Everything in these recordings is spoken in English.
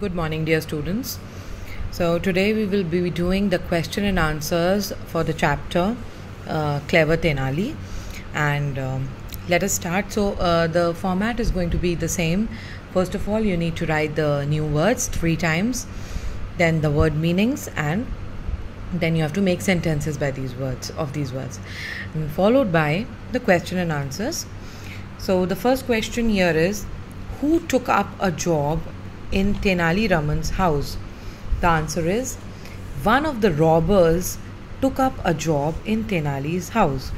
Good morning, dear students. So, today we will be doing the question and answers for the chapter uh, Clever Tenali. And um, let us start. So, uh, the format is going to be the same. First of all, you need to write the new words three times, then the word meanings, and then you have to make sentences by these words of these words, and followed by the question and answers. So, the first question here is Who took up a job in Tenali Raman's house? The answer is one of the robbers took up a job in Tenali's house.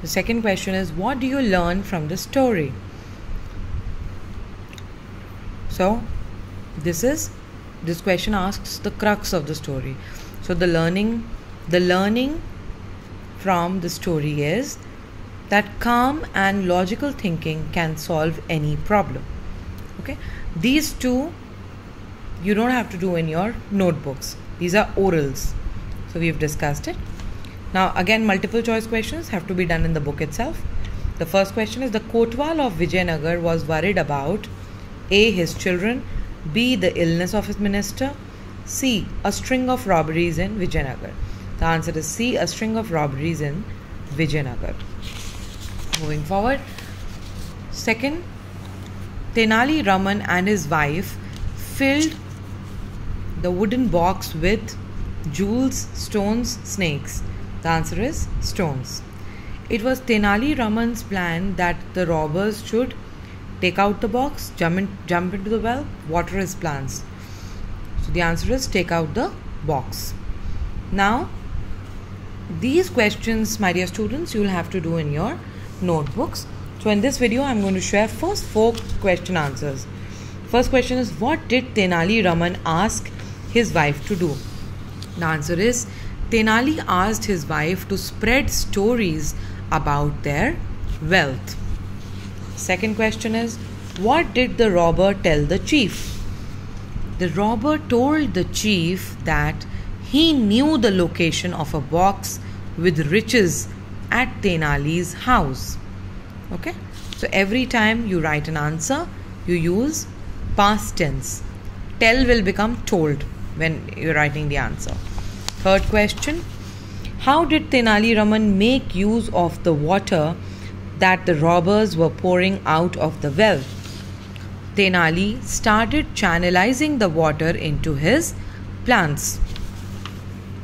The second question is what do you learn from the story? So, this is this question asks the crux of the story. So the learning the learning from the story is that calm and logical thinking can solve any problem. Okay? These two you don't have to do in your notebooks. These are orals. So we've discussed it. Now again multiple choice questions have to be done in the book itself. The first question is the Kotwal of Vijayanagar was worried about A. his children, B. the illness of his minister, C. A string of robberies in Vijayanagar. The answer is C. A string of robberies in Vijayanagar. Moving forward. Second, Tenali Raman and his wife filled the wooden box with jewels, stones, snakes. The answer is stones. It was Tenali Raman's plan that the robbers should take out the box, jump, in, jump into the well, water his plants. So the answer is take out the box. Now, these questions, my dear students, you will have to do in your notebooks. So in this video, I'm going to share first four question answers. First question is what did Tenali Raman ask his wife to do? The answer is Tenali asked his wife to spread stories about their wealth. Second question is what did the robber tell the chief? The robber told the chief that he knew the location of a box with riches at Tenali's house. Okay, so every time you write an answer, you use past tense. Tell will become told when you're writing the answer. Third question How did Tenali Raman make use of the water that the robbers were pouring out of the well? Tenali started channelizing the water into his plants.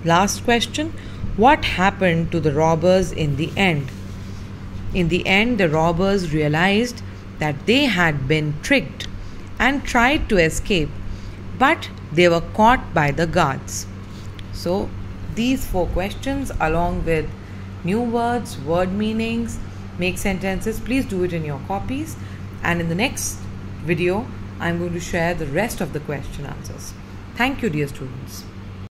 Last question What happened to the robbers in the end? In the end, the robbers realized that they had been tricked and tried to escape, but they were caught by the guards. So, these four questions, along with new words, word meanings, make sentences, please do it in your copies. And in the next video, I'm going to share the rest of the question answers. Thank you, dear students.